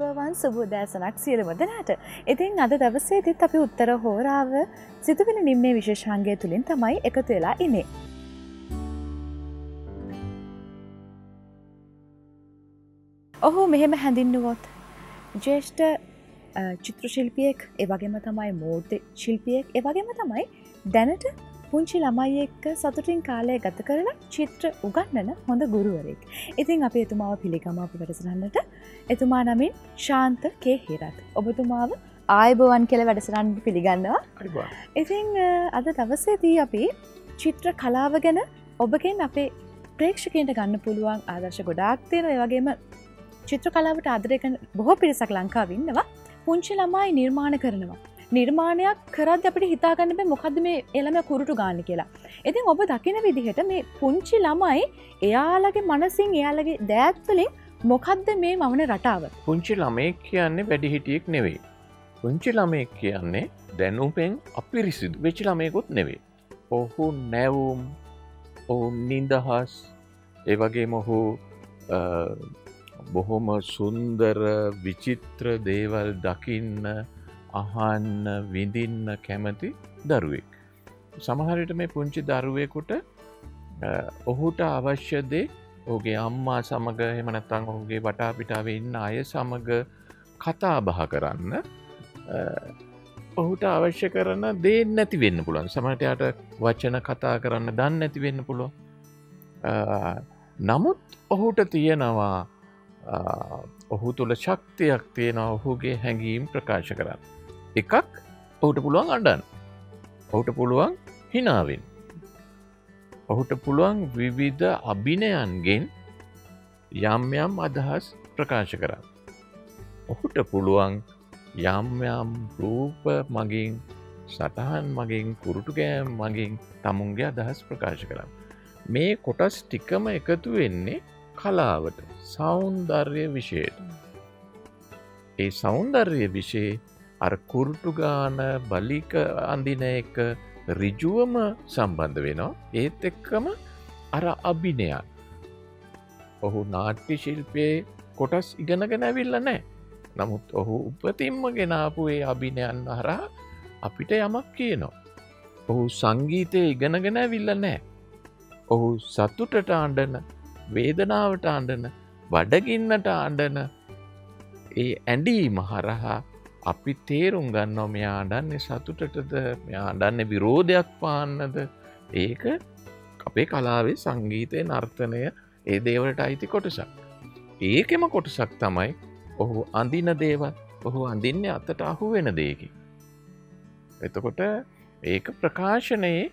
ආල්බවන් සුබෝදෑසනක් සියලුම දෙනාට. ඉතින් අද දවසේදීත් අපි උත්තර හෝරාව සිතුවෙන නිම්නේ විශේෂාන්ගය තුළින් තමයි එකතු වෙලා ඉනේ. ඔහු මෙහෙම හැඳින්නුවොත් ජේෂ්ඨ චිත්‍රශිල්පියෙක් ඒවගේම තමයි මූර්ති ශිල්පියෙක් ඒවගේම තමයි දැනට පුංචි ළමයි එක්ක සතුටින් කාලය ගත කරලා චිත්‍ර උගන්නන හොඳ ගුරුවරෙක්. ඉතින් අපි එතුමාව පිළිගමාප වැඩසරන්නට එතුමා නමින් ශාන්ත කේ හිරත්. ඔබතුමාව ආයබෝවන් කෙල වැඩසරන්න පිළිගන්නවා. ඉතින් අද දවසේදී අපි චිත්‍ර කලාව ගැන ඔබගෙන් අපේ ප්‍රේක්ෂකයට ගන්න පුළුවන් ආදර්ශ ගොඩාක් තියෙන වගේම චිත්‍ර කලාවට ආදරයක බොහෝ පිරිසක් ලංකාවන්නවා පුංචි ළමයි නිර්මාණ කරනවා. නිර්මාණයක් කරත් අපට හිතාගන්න බෑ මොකද මේ එළම කුරුටු ගාන්න කියලා. ඉතින් ඔබ දකින විදිහට මේ පුංචි ළමයි එයාලගේ මනසින් එයාලගේ දෑත්වලින් මොකක්ද මේ මවන රටාව. පුංචි ළමයෙක් කියන්නේ වැඩිහිටියෙක් නෙවෙයි. පුංචි ළමයෙක් කියන්නේ දැනුපෙන් අපිරිසිදු වෙච්චි ළමයකුත් නෙවෙයි. ඔහු නැවුම් ඔවුන් නින්දහස් ඒවගේ මොහු බොහොම සුන්දර විචිත්‍ර දේවල් දකින්න අහන්න විඳින්න කැමති දරුවෙක්. සමහරට මේ පුංචි දරුවෙකුට ඔහුට අවශ්‍යදේ ඕගේ අම්මා සමඟ හෙමනත්තං ඔහුගේ වටාපිටාව ඉන්න අය සමඟ කතා බහ කරන්න ඔහුට අවශ්‍ය කරන දේ නැති වෙන්න පුළුවන්. සමටයට වචන කතා කරන්න දන්න නැති වෙන්න පුළුව නමුත් ඔහුට තියෙනවා ඔහු තුළ ශක්තියක් තියෙන ඔහුගේ හැඟීම් ප්‍රකාශ කරන්න. එකක් ඔහුට පුළුවන් අඩන් ඔහුට පුළුවන් හිනාවෙන් ඔහුට පුළුවන් විවිධ අභිනයන්ගෙන් යම් යම් අදහස් ප්‍රකාශ කරන්න. ඔහුට පුළුවන් යම් යම් රූප මගින් සටහන් මගින් කුරුටුගෑම් මගින් තමුන්ගේ අදහස් ප්‍රකාශ කරන්න. මේ කොටස් ටිකම එකතු වෙන්නේ කලාවට සෞන්දර්ය විෂයට. ඒ සෞන්දර්ය විෂයේ අර කුරුටුගාන බලික අඳින එක රිජුවම සම්බන්ධ වෙනවා. ඒත් එක්කම අර අභිනයක් ඔහු නාට්‍ය ශිල්පයේ කොටස් ඉගෙනගෙන ඇවිල්ල නෑ නමුත් ඔහු උපතින්ම ගෙනාපු ඒ අභිනයන් හරා අපිට යමක් කියනවා. ඔහු සංගීතය ඉගෙනගෙන ඇවිල්ල නෑ ඔහු සතුටට ආණ්ඩන වේදනාවට ආණ්ඩන බඩගින්නට ආණ්ඩන ඒ ඇඩීම හරහා අපි තේරුම් ගන්නව මෙයා අඩන්නේ සතුටටද මෙයා අඩන්න විරෝධයක් පාන්නද? ඒක අපේ කලාවේ සංගීතය නර්තනය ඒ දේවලට අයිති කොටසක්. ඒකෙම කොටසක් තමයි ඔහු අඳින දේව ඔහු අඳින්න අතට අහු වෙන දේකි එතකොට ඒක ප්‍රකාශනයේ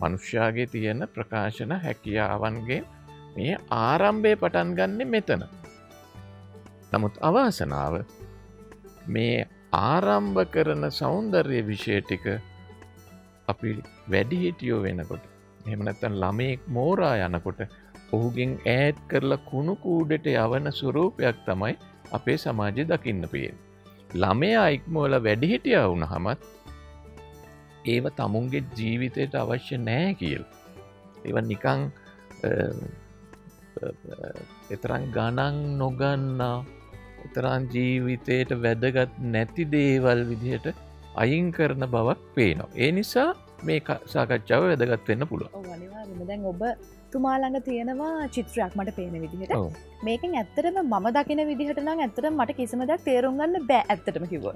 මනුෂ්‍යයාගේ තියෙන ප්‍රකාශන හැකියාවන්ගේ මේ ආරම්භය පටන් ගන්න මෙතන. නමුත් අවාසනාව මේ ආරම්භ කරන සෞන්දර්ය විෂය ටික අපි වැඩිහිටියෝ වෙනකොට එහමනත්තන් ළමයෙක් මෝරා යනකොට ඔහුගෙන් ඈත් කරලා කුණු කූඩට යවන සුරූපයක් තමයි අපේ සමාජය දකින්න පියෙන්. ළමයා ඉක්මෝල වැඩිහිටිය වුණ හමත් ඒව තමුන්ගේ ජීවිතයට අවශ්‍ය නෑ කියල්. ඒව නිකං එතරම් ගණන් නොගන්නා එතරන් ජීවිතයට වැදගත් නැති දේවල් විදිහට අයින් කරන බවක් පේනවා. ඒ නිසා මේ සාකච්ඡාව වැදගත් වෙන්න පුළුව දැන් ඔබ තුමාළඟ තියෙනවා චිත්‍රයක් මට පේන විදිහට. මේකෙන් ඇත්තරම මම දකින විදිහට නම් ඇත්තට මට කිසිමදක් තේරුම් ගන්න බෑ ඇත්තටම කිව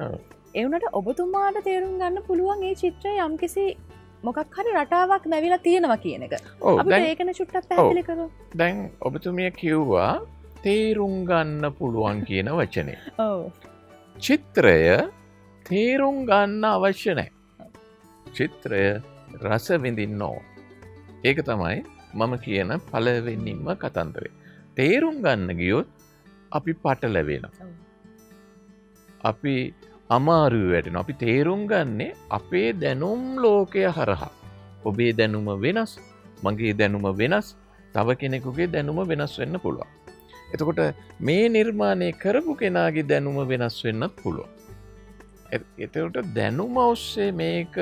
එවනට ඔබතුමාට තේරුම් ගන්න පුළුවන් ඒ චිත්‍රය යම්කිසි මොකක් හරි රටාවක් නැවිලා තියෙනවා කියන එක. ඒකන චුට්ටක් පැදිලි කර දැන් ඔබතුමිය කිව්වා තේරුම් ගන්න පුළුවන් කියන වචනය. චිත්‍රය තේරුම් ගන්න අවශ්‍ය නෑ. චිත්‍රය රස විඳින්න ඕ. ඒක තමයි මම කියන පලවෙනින්ම කතන්දරේ. තේරුම් ගන්න ගියොත් අපි පටලවෙන. අපි අමාරු වැටෙන අපි තේරුම් ගන්නේ අපේ දැනුම් ලෝකය හරහා. ඔබේ දැනුම වෙනස් මගේ දැනුම වෙනස් තව කෙනෙකුගේ දැනුම වෙනස් වෙන්න පුළුවන්. එතකොට මේ නිර්මාණය කරපු කෙනාගේ දැනුම වෙනස් වෙන්නත් පුළුව. එතට දැනුම ඔස්සේ මේක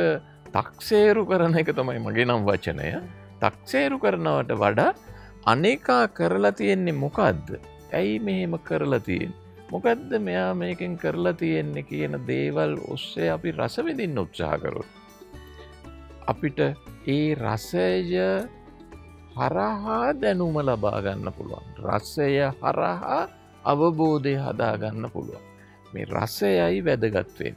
තක්සේරු කරන එක තමයි මගේ නම් වචනය තක්සේරු කරනවට වඩා අනේකා කරලා තියෙන්නේ මොකක්ද ඇයි මෙහෙම කරලා තියෙන් මොකක්ද මෙයා මේකෙන් කරලා තියෙන්නේ කියන දේවල් ඔස්සේ අපි රසවිඳින්න උත්සාහකරුත්. අපිට ඒ රසය හරහා දැනුම ලබාගන්න පුළුවන්. රස්සය හරහා අවබෝධය හදාගන්න පුළුවන්. මේ රස්සයයි වැදගත්වෙන්.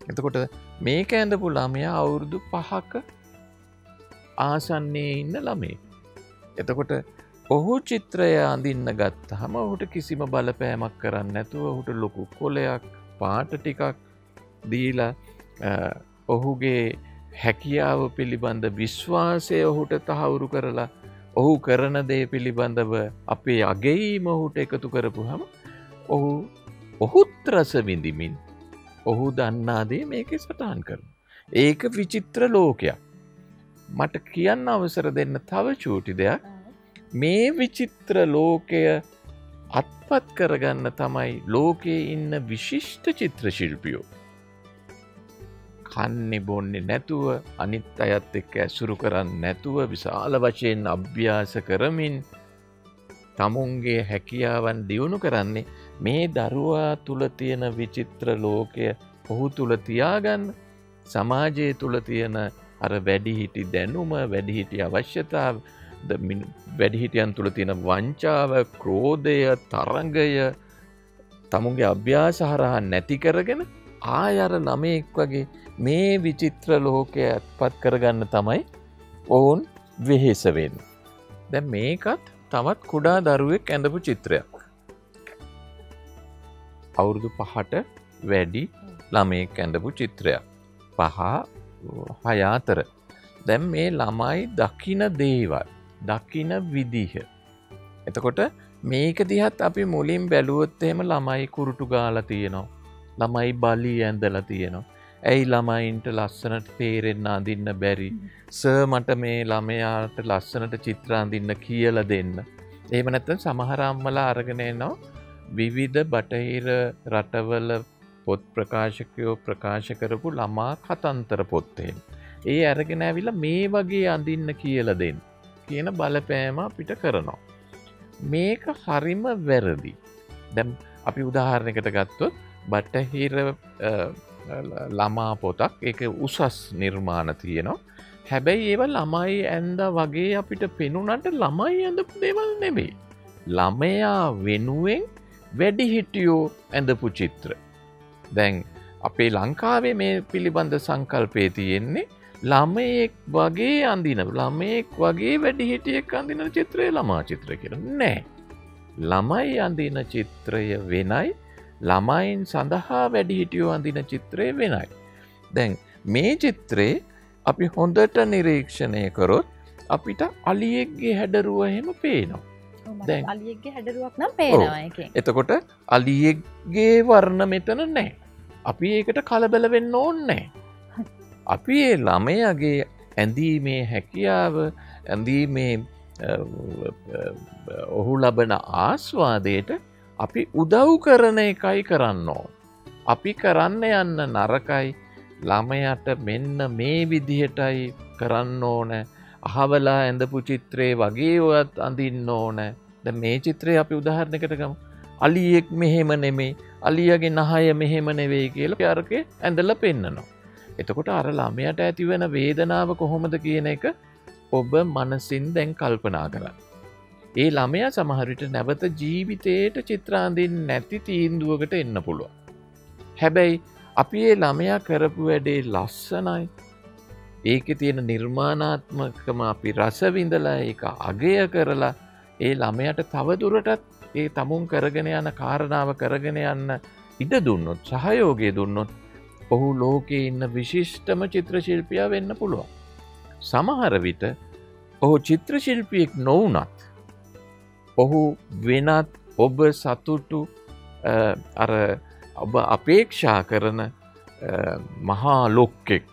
එතකොට මේක ඇඳපු ළමයා අවුරුදු පහක ආසන්නේ ඉන්න ළමේ. එතකොට ඔහු චිත්‍රය අඳින්න ගත්ත හම ඔහුට කිසිම බලපෑමක් කරන්න නැතුව ඔහුට ලොකු කොලයක් පාට ටිකක් දීලා ඔහුගේ හැකියාව පිළිබඳ විශ්වාසය ඔහුට තහවුරු කරලා ඔහු කරන දේ පිළිබඳව අපේ අගෙයිම ඔහුට එකතු කරපු හම ඔහු ඔහුත් රස විඳිමින් ඔහු දන්නාදේ මේක සටහන් කරන. ඒක විචිත්‍ර ලෝකයක්. මට කියන්න අවසර දෙන්න තව චූටි දෙයක් මේ විචිත්‍ර ලෝකය අත්පත් කරගන්න තමයි ලෝකයේ ඉන්න විශිෂ්ට චිත්‍ර ශිල්පියෝ. කන්නේ බොන්නේ නැතුව අනිත් අයත් එක්ක ඇසුරු කරන්න නැතුව විශාල වශයෙන් අභ්‍යාස කරමින් තමුන්ගේ හැකියාවන් දියුණු කරන්නේ මේ දරුවා තුළ තියෙන විචිත්‍ර ලෝකය ඔහු තුළ තියාගන්න සමාජය තුළ තියෙන අර වැඩිහිටි දැනුම වැඩිහිටි අවශ්‍යතාව වැඩිහිටියන් තුළ තියෙන වංචාව ක්‍රෝධය තරංගය තමුන්ගේ අභ්‍යාස හරහා නැති කරගෙන ආයර ළමයෙක් වගේ මේ විචිත්‍ර ලෝකය ඇත්පත් කරගන්න තමයි ඔවුන් වෙහෙසවෙන්. දැ මේකත් තමත් කුඩා දරුවෙක් ඇඳපු චිත්‍රයක්. අවුරුදු පහට වැඩි ළමයෙක් ඇඳපු චිත්‍රයක්. පහ හයාතර. දැම් මේ ළමයි දකින දේවල් දකින විදිහ. එතකොට මේක දිහත් අපි මුලින් බැලුවොත් එහෙම ළමයි කුරුටු ගාල තියෙනවා. ළමයි බලි ඇඳල තියෙනවා. ඇයි ළමයින්ට ලස්සනට තේරෙන්න අඳන්න බැරි. ස මට මේ ළමයාට ලස්සනට චිත්‍රාන්දින්න කියල දෙන්න. ඒම නැත්තන් සමහරම්මලා අරගෙනනවා විවිධ බටහිර රටවල පොත් ප්‍රකාශකයෝ ප්‍රකාශ කරපු ළමා කතන්තර පොත්තයෙන්. ඒ අරගෙන ඇවිල මේ වගේ අඳින්න කියල දෙන්න. කියන බලපෑම අපිට කරනවා. මේක හරිම වැරදි. දැම් අපි උදාහරණකට ගත්තොත් බටහිර ළමා පොතක් එක උසස් නිර්මාණ තියෙනවා. හැබැයි ඒව ළමයි ඇන්ද වගේ අපිට පෙනුනට ළමයි ඇඳපු දෙවල් නෙබේ. ළමයා වෙනුවෙන් වැඩිහිටියෝ ඇඳපු චිත්‍ර. දැන් අපේ ලංකාවේ මේ පිළිබඳ සංකල්පය තියෙන්නේ ළමයෙක් වගේ අඳින ළමයෙක් වගේ වැඩිහිටියෙක් අඳින චිත්‍රය ළමා චිත්‍ර කර නෑ. ළමයි අඳින චිත්‍රය වෙනයි ළමයින් සඳහා වැඩිහිටියෝ අඳින චිත්‍රය වෙනයි. දැන් මේ චිත්‍රයේ අපි හොඳට නිරීක්ෂණය කරොත් අපිට අලියෙක්ගේ හැඩරුව එහෙම පේනවා. දැන් අලියෙක්ගේ හැඩරුවක් නම් පේනවා එතකොට අලියෙක්ගේ වර්ණ මෙතන නෑ. අපි ඒකට කලබල වෙන්න ඕන්නෑ. අපි ඒ ළමයගේ ඇඳීමේ හැකියාව ඇඳීමේ ඔහු ලබන ආස්වාදයට අපි උදව් කරන එකයි කරන්න ඕ. අපි කරන්න යන්න නරකයි ළමයට මෙන්න මේ විදිහටයි කරන්න ඕන අහවලා ඇඳපු චිත්‍රයේ වගේවත් අඳින්න ඕන ද මේ චිත්‍රය අපි උදාහරණකට ගම අලියෙක් මෙහෙම නෙමේ අලියගේ නහය මෙහෙම නෙවෙයි කියල අරක ඇඳල පෙන්න්නනවා. එතකොට අර ළමයට ඇතිවෙන වේදනාව කොහොමද කියන එක ඔබ මනසින් දැන් කල්පනා කරන්න. ඒ ළමය සමහරිට නැවත ජීවිතයට චිත්‍රාන්දින් නැති තීන්දුවකට එන්න පුළුව. හැබැයි අපි ඒ ළමයා කරපු වැඩේ ලස්සනයි ඒක තියෙන නිර්මාණාත්මකම අපි රසවිඳලා ඒ අගය කරලා ඒ ළමයට තවදුරටත් ඒ තමුන් කරගෙන යන කාරණාව කරගෙන යන්න ඉඩ දුන්නොත් සහයෝගය දුන්නොත් ඔහු ලෝකයේ ඉන්න විශිෂ්ටම චිත්‍රශිල්පියා වෙන්න පුළුවන්. සමහර විට ඔහු චිත්‍රශිල්පියෙක් නොවනත් ඔහු වෙනත් ඔබ සතුටු අර ඔබ අපේක්ෂා කරන මහා ලොක්කෙක්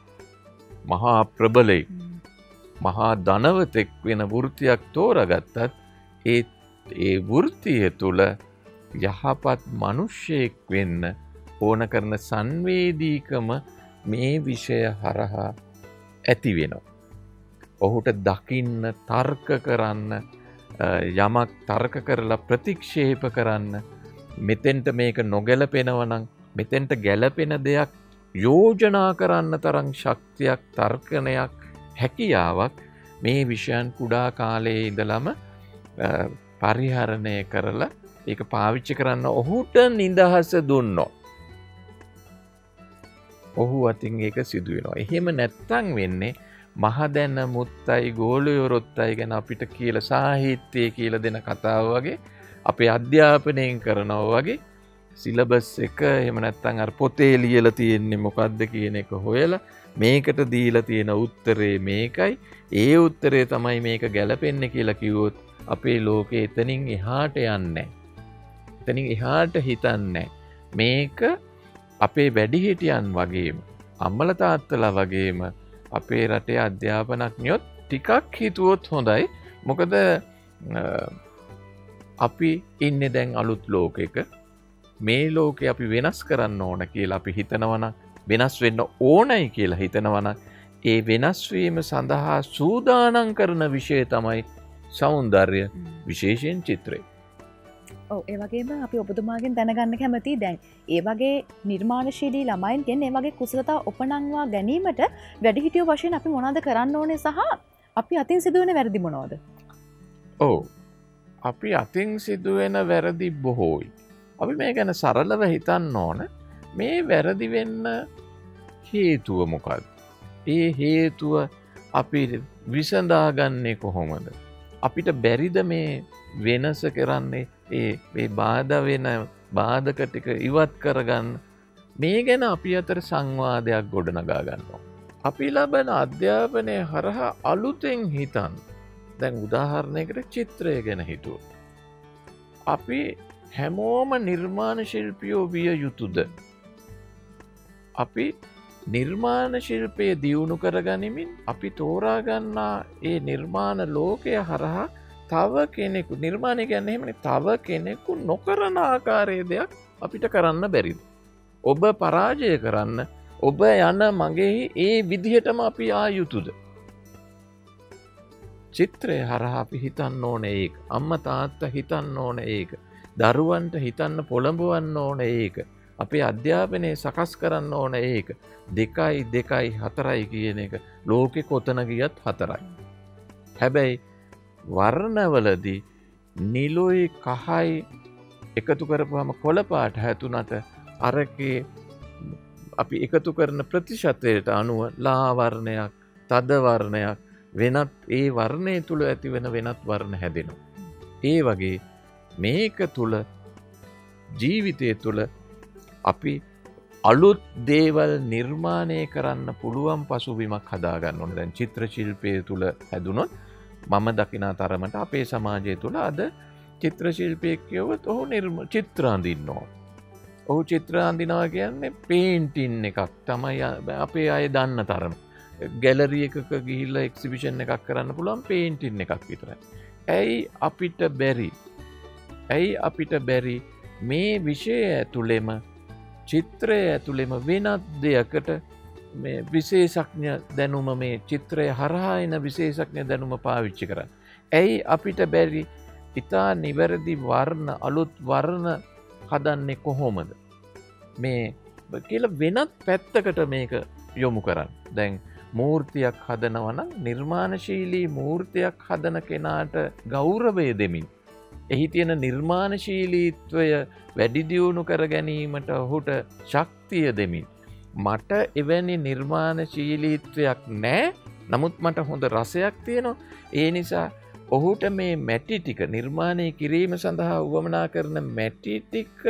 මහා ප්‍රබලෙක් මහා ධනවතෙක් වෙන වෘතියක් තෝරගත්තත් ඒ ඒ වෘතිය තුළ යහපත් මනුෂ්‍යයෙක් වෙන්න ඕන කරන සංවේදීකම මේ විෂය හරහා ඇති වෙනවා. ඔහුට දකින්න තර්ක කරන්න යමක් තර්ක කරලා ප්‍රතික්ෂේප කරන්න මෙතෙන්ට මේක නොගැලපෙනවනං මෙතෙන්ට ගැලපෙන දෙයක් යෝජනා කරන්න තරං ශක්තියක් තර්කණයක් හැකියාවක් මේ විෂයන් කුඩා කාලයේ ඉඳලම පරිහරණය කරලා ඒක පාවිච්චි කරන්න ඔහුට නිදහස දුන්නෝ. ඔහු අතින් ඒක සිදුවෙනවා. එහෙම නැත්තං වෙන්නේ මහදැන්න මුත්තයි ගෝලයොරොත්තයි ගැන අපිට කියල සාහිත්‍යය කියල දෙන කතාව වගේ අපේ අධ්‍යාපනයෙන් කරනව වගේ සිලබස් එක එමනැත්තන් අර පොතේ ලියල තියෙන්නේ මොකක්ද කියන එක හොයලා මේකට දීල තියෙන උත්තරේ මේකයි ඒ උත්තරේ තමයි මේක ගැලපෙන්න කියලා කිව්වොත් අපේ ලෝකෙ එතනින් එහාට යන්න. එතනින් එහාට හිතන්න. මේක අපේ වැඩිහිටියන් වගේම අම්මල තාත්තල වගේම අපේ රටේ අධ්‍යාපනක්ඥොත් ටිකක් හිතුවොත් හොඳයි. මොකද අපි ඉන්න දැන් අලුත් ලෝකෙක. මේ ලෝකෙ අපි වෙනස් කරන්න ඕන කියලා අපි හිතනවන වෙනස් වෙන්න ඕනයි කියලා හිතනවන ඒ වෙනස්වීම සඳහා සූදානන් කරන විෂය තමයි සෞන්දර්ය විශේෂයෙන් චිත්‍රය ඒවගේම අපි ඔබතුමාගෙන් දැනගන්න කැමති දැන්. ඒ වගේ නිර්මාණශීලී ළමයින්ගෙන් ඒ වගේ කුසලතා ඔපනංවා ගැනීමට වැඩිහිටියෝ වශයෙන් අපි මොනාද කරන්න ඕනේ සහ අපි අතින් සිදුවන වැරදි මොනෝද ඕ අපි අතින් සිදුවෙන වැරදි බොහෝයි. අපි මේ ගැන සරලව හිතන්න ඕන මේ වැරදිවෙන්න හේතුව මොකල් ඒ හේතුව අපි විසඳාගන්නේ කොහොමද? අපිට බැරිද මේ වෙනස කරන්නේ? ඒ බාධ වෙන බාධක ටික ඉවත් කරගන්න මේ ගැන අපි අතර සංවාදයක් ගොඩනගා ගන්නවා. අපි ලබන අධ්‍යාපනය හරහා අලුතෙන් හිතන් දැන් උදාහරණයකට චිත්‍රය ගැන හිතුව. අපි හැමෝම නිර්මාණ ශිල්පියෝ විය යුතුද. අපි නිර්මාණ ශිල්පය දියුණු කරගනිමින් අපි තෝරාගන්නා ඒ නිර්මාණ ලෝකය හරහා තව කෙනෙකු නිර්මාණය ගැන්න එහෙමනි තව කෙනෙකු නොකරන ආකාරය දෙයක් අපිට කරන්න බැරිද. ඔබ පරාජය කරන්න ඔබ යන්න මගේ ඒ විදිහටම අපි ආයුතුද. චිත්‍රය හරහා අපි හිතන්න ඕන ඒක අම්ම තාත්ත හිතන්න ඕන ඒක දරුවන්ට හිතන්න පොළඹුවන්න ඕන ඒක අපේ අධ්‍යාපනය සකස් කරන්න ඕන ඒක දෙකයි දෙකයි හතරයි කියන එක ලෝකෙ කොතන ගියත් හතරයි. හැබැයි වර්ණවලදී නිලොයි කහයි එකතු කරපුහම කොළපාට හැතුනට අරකේ අපි එකතු කරන ප්‍රතිශතයට අනුව ලාවර්ණයක් තදවර්ණයක් වෙනත් ඒ වර්ණය තුළ ඇති වෙන වෙනත් වර්ණ හැදෙනවා. ඒ වගේ මේක තුළ ජීවිතය තුළ අපි අලුත් දේවල් නිර්මාණය කරන්න පුළුවන් පසුබිමක් හදාගන්න ඕන දැන් චිත්‍ර ශිල්පය තුළ හැදුනොත් මම දකිනා තරමට අපේ සමාජය තුළ අද චිත්‍ර ශිල්පයක්යවත් ඔහු නිර්ම චිත්‍රාන්දින්නවා. ඔහු චිත්‍රාන්දිනවා කියන්නේ පේන්ටින් එකක් තමයි අපේ අය දන්න තරම. ගැලරිය එකක ගිහිල්ල එක්සිබිෂන් එකක් කරන්න පුළුවන් පේන්ටින් එකක් විතර. ඇයි අපිට බැරි. ඇයි අපිට බැරි මේ විෂය ඇතුළෙම චිත්‍රය ඇතුළෙම වෙනත් දෙයකට විශේෂඥ දැනුම මේ චිත්‍රය හරහා එන විශේෂඥ දැනුම පාවිච්චි කරන්න. ඇයි අපිට බැරි ඉතා නිවැරදි වර්ණ අලුත් වර්ණ හදන්නේ කොහොමද. මේ කියල වෙනත් පැත්තකට මේක යොමු කරන්න. දැන් මූර්තියක් හදනවන නිර්මාණශීලී මූර්තියක් හදන කෙනාට ගෞරවය දෙමින්. එහි තියෙන නිර්මාණශීලීත්වය වැඩිදියුණු කර ගැනීමට ඔහුට ශක්තිය දෙමින්. මට එවැනි නිර්මාණශීලීත්වයක් නෑ නමුත් මට හොඳ රසයක් තියෙනවා ඒ නිසා ඔහුට මේ මැටි ටික නිර්මාණය කිරීම සඳහා වුවමනා කරන මැටිටික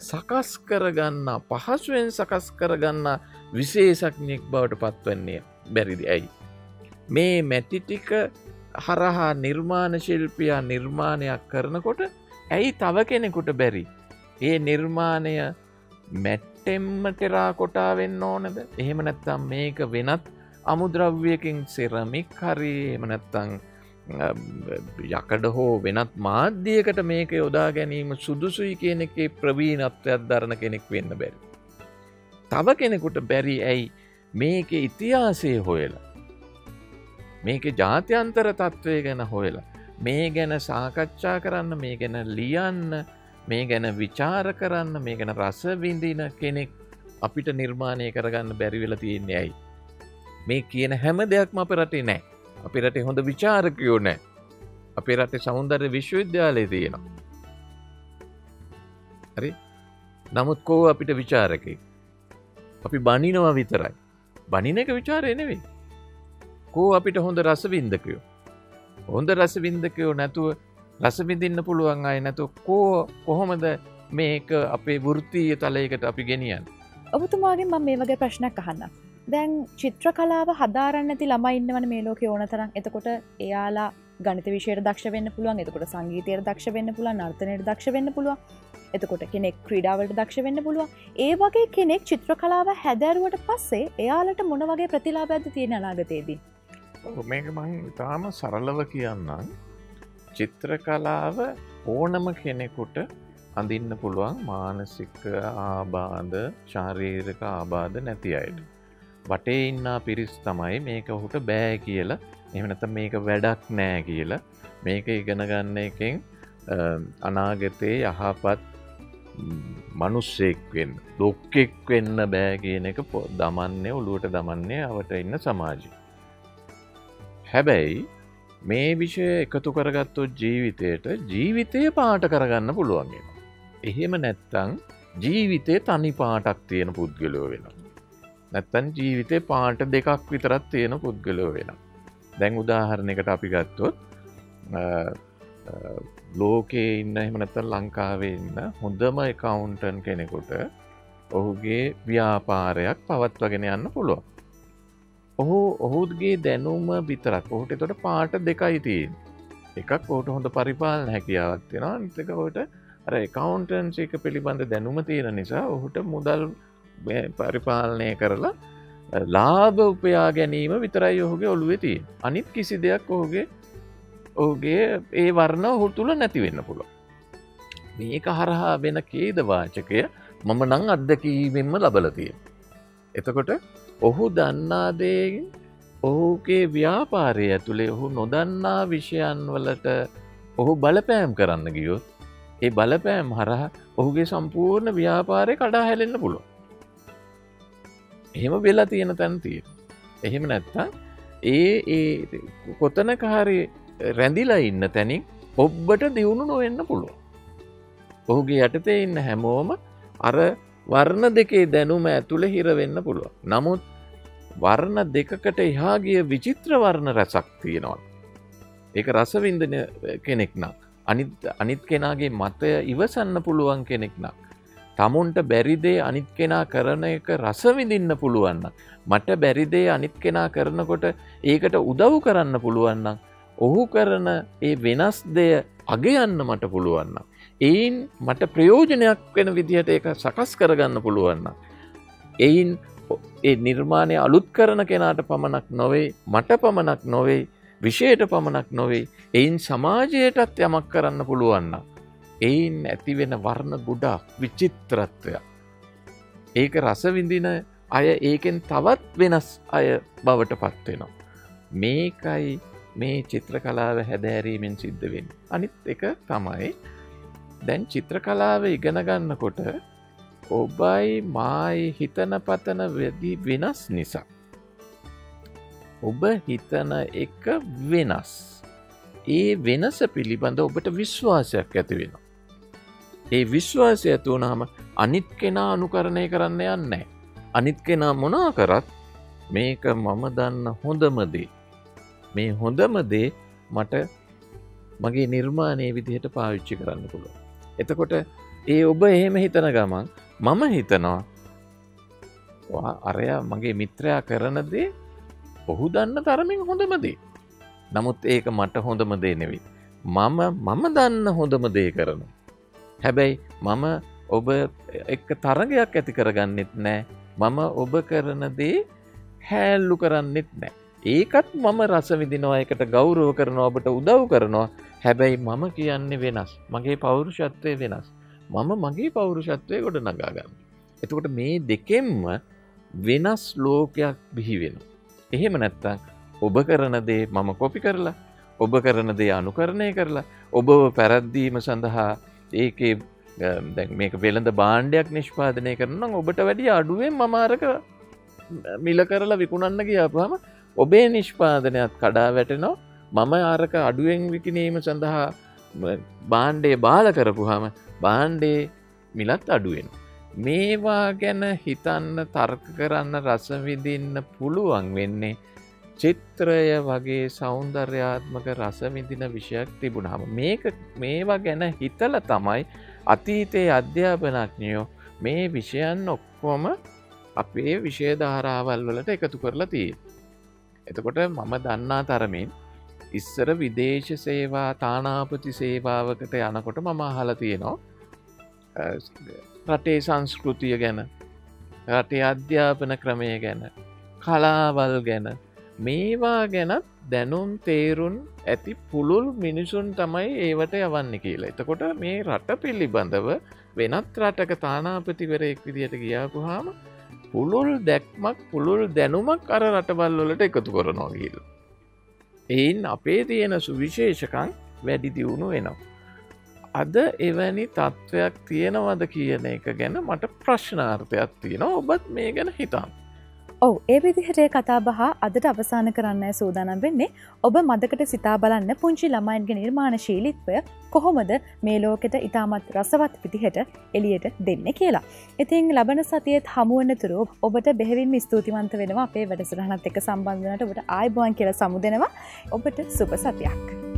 සකස් කරගන්න පහසුවෙන් සකස් කරගන්න විශේෂක්ඥෙක් බවට පත්වන්නේ බැරිදි ඇයි. මේ මැටිටික හරහා නිර්මාණ ශිල්පියා නිර්මාණයක් කරනකොට ඇයි තව කෙනෙකුට බැරි. ඒ නිර්මාණය මැට් ටෙම්ම ටෙරා කොටා වෙන්න ඕනද එහෙම නැත්තම් මේක වෙනත් අමුද්‍රව්‍යයකින් සෙරමික් හරි එමනැත්තං යකඩ හෝ වෙනත් මාධ්‍යයකට මේක යොදා ගැනීම සුදුසුයි කියන එකේ ප්‍රවීණත්වයක් දරණ කෙනෙක් වෙන්න බැරි. තව කෙනෙකුට බැරි ඇයි මේක ඉතිහාසය හොයලා. මේක ජාත්‍යන්තර තත්ත්වය ගැන හොයලා. මේ ගැන සාකච්ඡා කරන්න මේ ගැන ලියන්න මේ ගැන විචාර කරන්න මේ ගැන රස විඳින කෙනෙක් අපිට නිර්මාණය කරගන්න බැරිවෙල තියෙන්නේ ඇයි. මේ කියන හැම දෙයක්ම අප රටේ නෑ. අපි රටේ හොඳ විචාරකයෝ නෑ. අපේ රටේ සෞන්දර්ය විශ්වවිද්‍යාලය තියෙනවා. හරි? නමුත් කෝ අපිට විචාරකය අපි බනිනවා විතරයි. බනින එක විචාරය නෙවෙයි. කෝ අපිට හොඳ රසවින්දකයෝ හොඳ රසවින්දකයෝ නැතුව රසවිඳින්න පුළුවන් අය නැතු කෝ කොහොමද මේක අපේ වෘත්තීය තලයකට අපි ගෙනියන් ඔබතුමාගේ මම මේ වගේ ප්‍රශ්නයක් අහන්න. දැන් චිත්‍ර කලාව හදාරන්න ඇති ළමයි ඉන්නවන මේ ලෝක ඕන තරම්. එතකොට එයාලා ගනිත විශයට දක්ෂ වෙන්න පුළුවන් එතකොට සංගීතයට දක්ෂ වෙන්න පුළුවන් නර්තනයට දක්ෂ වෙන්න පුළුවන්. එතකොට කෙනෙක් ක්‍රීඩාවලට දක්ෂ වෙන්න පුළුවන්. ඒ වගේ කෙනෙක් චිත්‍ර කලාව හැදැරුවට පස්සේ එයාලට මොන වගේ ප්‍රතිලාබැද තියෙන අනාගතයේදී? මේක මං ඉතාම සරලව කියන්නම් චිත්‍ර කලාව ඕනම කෙනෙකුට අඳින්න පුළුවන් මානසික ආබාධ ශාරීරක ආබාධ නැති අයට. වටේ ඉන්නා පිරිස් තමයි මේක ඔහුට බෑ කියලා එමනත මේක වැඩක් නෑ කියලා මේක ඉගෙනගන්න එකෙන් අනාගතයේ යහපත් මනුස්සෙක්වෙන් ලොක්කෙක් වෙන්න බෑ කියන එක පො දමන්නේ ඔලුවට දමන්නේ අවට ඉන්න සමාජි. හැබැයි මේ විෂය එකතු කරගත්තොත් ජීවිතයට ජීවිතය පාට කරගන්න පුළුවන්ගෙන. එහෙම නැත්තං ජීවිතය තනි පාටක් තියෙන පුද්ගලෝ වෙන. නැත්තන් ජීවිතය පාට දෙකක් විතරත් තියෙන පුද්ගලෝ වෙන. දැන් උදාහරණයකට අපි ගත්තොත් ලෝකයේ ඉන්න එහමනත ලංකාවේ ඉන්න හොඳම එකකවුන්ටන් කෙනෙකුට ඔහුගේ ව්‍යාපාරයක් පවත්වගෙන යන්න පුළුවන්. ඔහු ඔහුගේ දැනුම විතරක් ඔහුට තොට පාට දෙකයි තියෙන් එකක් ඔහුට හොඳ පරිපාලන හැකියාවක් තියෙනවා නිතකවට අර එකකවුන්ටන්සික පිළිබඳ දැනුම තියෙන නිසා ඔහුට මුදල් පරිපාලනය කරලා ලාභ උපයා ගැනීම විතරයි ඔහුගේ ඔළුවෙතිය අනිත් කිසි දෙයක් ඔහුගේ ඔහුගේ ඒ වර්ණ ඔහු තුළ නැතිවෙන්න පුළුව. මේක හරහා වෙන කේදවාචකය මම නං අත්දැකීමෙන්ම ලබලතිය. එතකොට ඔහු දන්නාදේ ඔහුගේ ව්‍යාපාරය ඇතුළේ ඔහු නොදන්නා විෂයන් වලට ඔහු බලපෑම් කරන්න ගියොත් ඒ බලපෑම් හරහ ඔහුගේ සම්පූර්ණ ව්‍යාපාරය කඩා හැලෙන්න්න පුළුව. එහෙම වෙලා තියෙන තැන්තිය. එහෙම නැත්තා ඒ ඒ කොතනකහරි රැඳිලා ඉන්න තැනින් ඔබ්බට දියුණු නොවෙන්න පුළුව. ඔහුගේ යටතේ ඉන්න හැමෝම අර වර්ණ දෙකේ දැනුම ඇතුළ හිරවෙන්න පුළුව. නමුත් වර්ණ දෙකකට එහාගිය විචිත්‍ර වර්ණ රැසක් තියෙනවා. ඒක රසවින්දන කෙනෙක් නම්. අනිත් අනිත් කෙනාගේ මතය ඉවසන්න පුළුවන් කෙනෙක් නම්. තමුන්ට බැරිදේ අනිත් කෙනා කරන එක රසවිඳින්න පුළුවන්න. මට බැරිදේ අනිත් කෙනා කරනකොට ඒකට උදව් කරන්න පුළුවන්නම් ඔහු කරන ඒ වෙනස් දෙය අගයන්න මට පුළුවන්න. එයින් මට ප්‍රයෝජනයක් වෙන විදිහට ඒක සකස් කරගන්න පුළුවන්න. එයින් ඒ නිර්මාණය අලුත් කරන කෙනාට පමණක් නොවේ මට පමණක් නොවේ විෂයට පමණක් නොවේ එයින් සමාජයටත් යමක් කරන්න පුළුවන්න. එයින් ඇතිවෙන වර්ණ ගුඩා විචිත්‍රත්වය. ඒක රසවිඳින අය ඒකෙන් තවත් වෙනස් අය බවට පත්වෙනවා. මේකයි මේ චිත්‍ර කලාව හැදෑරීමෙන් සිද්ධවෙන්. අනිත් එක තමයි දැන් චිත්‍ර කලාව ඉගෙන ගන්නකොට ඔබයි මායි හිතන පතන වෙදි වෙනස් නිසා. ඔබ හිතන එක වෙනස්. ඒ වෙනස පිළිබඳ ඔබට විශ්වාසයක් ඇති වෙන. ඒ විශ්වාසය ඇතුවනාම අනිත් කෙනා අනුකරණය කරන්න යන්නේ. අනිත් කෙනා මොනා කරත් මේක මම දන්න හොඳමදේ මේ හොඳම දේ මට මගේ නිර්මාණය විදිහට පාවිච්චි කරන්න පුළුව. එතකොට ඒ ඔබ එහෙම හිතන ගමන් මම හිතනවා අරයා මගේ මිත්‍රයා කරනදේ ඔහු දන්න තරමින් හොඳමදේ. නමුත් ඒක මට හොඳම දේ නෙවී. මම මම දන්න හොඳම දේ කරන. හැබැයි මම ඔබ එක්ක තරගයක් ඇති කරගන්නෙත් නෑ මම ඔබ කරන දේ හැල්ලු කරන්නෙත් නෑ. ඒකත් මම රස විදිනවා එකට ගෞරව කරනවා ඔබට උදව් කරනවා හැබැයි මම කියන්නේ වෙනස් මගේ පෞරුෂත්වය වෙනස් මම මගේ පෞරුෂත්වය ගොඩ නගාගන්න. එතකොට මේ දෙකෙන්ම වෙනස් ලෝකයක් බිහිවෙන. එහෙම නැත්තං ඔබ කරන දේ මම කොපි කරලා ඔබ කරන දේ අනුකරණය කරලා ඔබව පැරද්දීම සඳහා ඒකේ දැන් මේක වෙළඳ බාණ්ඩයක් නිෂ්පාදනය කරන ඔබට වැඩි අඩුවෙන් මමාරක මිල කරලා විකුණන්න කියාපුහම ඔබේ නිෂ්පාදනයක් කඩා වැටනෝ මම ආරක අඩුවෙන් විකිනීම සඳහා බාණ්ඩේ බාල කරපුහම බාණ්ඩේ මිලත් අඩුවෙන්. මේවා ගැන හිතන්න තර්ක කරන්න රසවිදින්න පුළුවන් වෙන්නේ චිත්‍රය වගේ සෞන්දර්යාත්මක රසවිදින විෂයක් තිබුණහම මේක මේවා ගැන හිතල තමයි අතීතයේ අධ්‍යාපනඥයෝ මේ විෂයන් ඔක්කොම අපේ විෂයධාරාවල් වලට එකතු කරලා තිය. එතකොට මම දන්නා තරමින් ඉස්සර විදේශ සේවා තානාපති සේවාවකට යනකොට මම අහල තියෙනවා රටේ සංස්කෘතිය ගැන රටේ අධ්‍යාපන ක්‍රමය ගැන කලාවල් ගැන මේවා ගැනත් දැනුම් තේරුන් ඇති පුළුල් මිනිසුන් තමයි ඒවට යවන්න කියලා. එතකොට මේ රට පිළිබඳව වෙනත් රටක තානාපතිවරයෙක් විදියට ගියාපුහාම පුළුල් දැක්මක් පුළුල් දැනුමක් අර රටවල් වලට එකතු කරනවා කියල්. එයින් අපේ තියෙන සුවිශේෂකං වැඩි දියුණු වෙනවා. අද එවැනි තත්ත්වයක් තියෙනවද කියන එක ගැන මට ප්‍රශ්නාර්ථයක් තියෙන ඔබත් මේ ගැන හිතාම්. ඔව ඒ විදිහටේ කතා බහ අදට අවසාන කරන්න සූදානම් වෙන්නේ ඔබ මදකට සිතා බලන්න පුංචි ළමයින්ගේ නිර්මාණ ශීලිත්වය කොහොමද මේ ලෝකෙට ඉතාමත් රසවත් විදිහට එලියට දෙන්න කියලා. ඉතිං ලබන සතියත් හමුවනතුරු ඔබට බෙහෙවින් ස්තුතිවන්ත වෙනවා අපේ වැඩසටහනත් එක සම්බන්ධනට ඔබට ආයිබුවන් කියල සමුදෙනවා ඔබට සුප සතියක්.